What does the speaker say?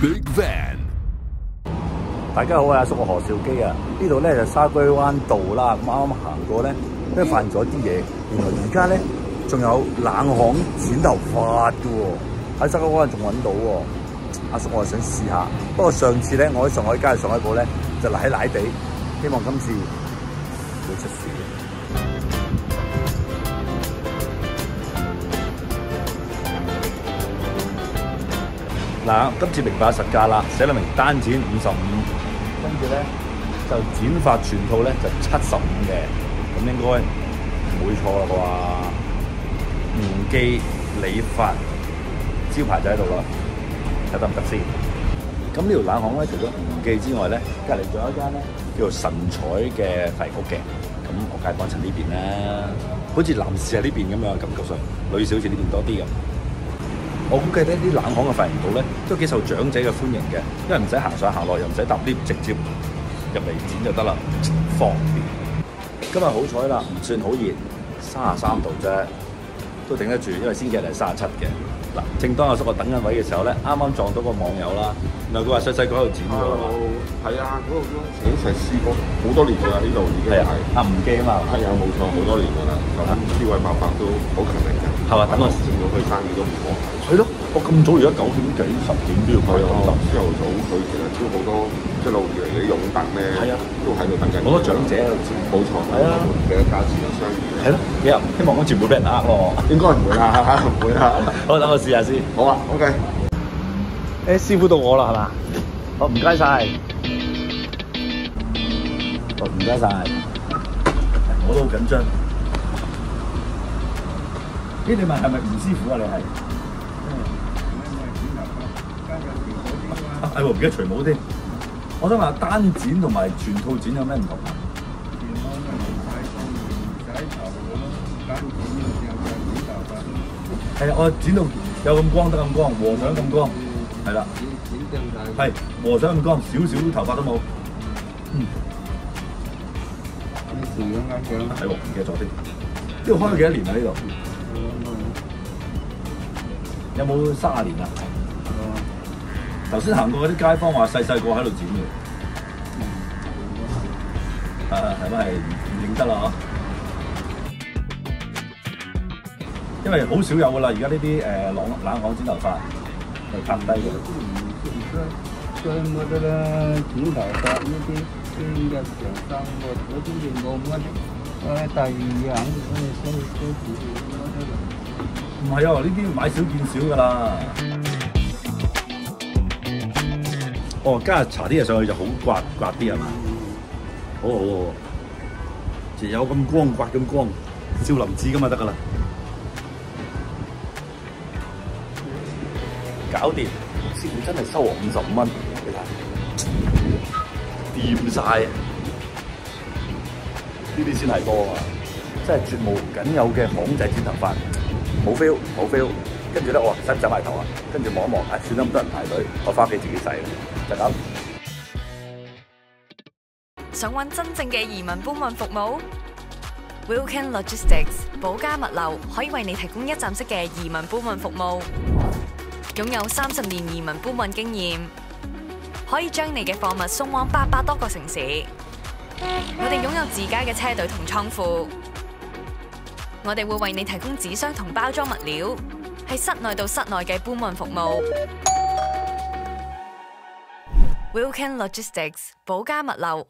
Big Van. 大家好啊，阿叔我何兆基啊，呢度咧就沙居灣道啦，咁啱啱行過咧，因為發現咗啲嘢，原來而家咧仲有冷巷剪頭髮嘅喎，喺沙居灣仲揾到喎。阿叔我係想試下，不過上次咧我喺上海街上海鋪咧就奶奶地，希望今次會出事。嗱，今次明白實價啦，寫到明單剪五十五，跟住咧就剪髮全套咧就七十五嘅，咁應該唔會錯啦啩？吳記理髮招牌就喺度啦，睇得唔得先？咁呢條冷巷咧，除咗吳記之外咧，隔離仲有一間咧叫做神采嘅髮屋嘅，咁我介幫襯呢邊啦，好似男士喺呢邊咁樣感覺上，女士好似呢邊多啲咁。我估計呢啲冷巷嘅髮型鋪咧，都幾受長者嘅歡迎嘅，因為唔使行上行落，又唔使搭 lift，直接入嚟剪就得啦，方便。今日好彩啦，唔算好熱，三十三度啫，都頂得住，因為先幾日係三十七嘅。嗱，正當阿叔我等緊位嘅時候咧，啱啱撞到個網友啦，然後佢話細細個喺度剪㗎喎，係啊，嗰個嗰時一齊試過好多年㗎啦，呢度已經係。啊係，阿吳記啊。嘛，係啊，冇錯，好多年㗎啦。咁呢位伯伯都好勤力㗎，係嘛等我見到佢生意都唔錯。係咯，我咁早而家九點幾十點都要去啊，朝頭早佢其實都好多一路以嚟嘅擁躉咧，係啊，都喺度等緊。好多長者喺度剪，冇錯，係啊。嘅價錢都相宜。係咯，希望今次唔會俾人呃咯。應該唔會啦，唔會啦。好，等我試下先。好啊，OK。誒、師傅到我啦，係嘛？好，唔該晒。好，唔該晒。我都好緊張。咦？你問係咪吳師傅啊？你係？啊，係喎，唔記得除帽添。我想問單剪同埋全套剪有咩唔同啊？係啊，我剪到有咁光得咁光，和尚咁光，係啦，系和尚咁光，少少頭髮都冇。嗯，係喎，唔記得咗添。呢度開咗幾多年啊？呢度有冇三十年啊？頭先行過嗰啲街坊話細細個喺度剪嘅，誒係咪唔認得啦因為好少有噶啦，而家呢啲誒冷冷巷剪頭髮係拍低嘅。所以冇得啦，剪頭髮呢啲啲日常生活嗰啲嘢冇乜，誒第二樣嗰啲所以都冇得啦。唔係啊，呢啲買少見少噶啦。哦，加搽啲嘢上去就好刮刮啲係嘛？好好好，就有咁光刮咁光，少林寺咁就得噶啦。搞掂，師傅真係收我五十五蚊，你睇，掂晒！呢啲先係多啊！真係絕無僅有嘅巷仔剪頭髮，冇 feel 冇 feel。跟住咧，我使唔使埋頭啊？跟住望一望，啊算啦，咁多人排隊，我翻屋企自己洗啦，就咁。想揾真正嘅移民搬运服務？Wilkin Logistics 保家物流可以為你提供一站式嘅移民搬运服務，擁有三十年移民搬運經驗，可以將你嘅貨物送往八百多個城市。我哋擁有自家嘅車隊同倉庫，我哋會為你提供紙箱同包裝物料，係室內到室內嘅搬運服務。Wilkin Logistics 保家物流。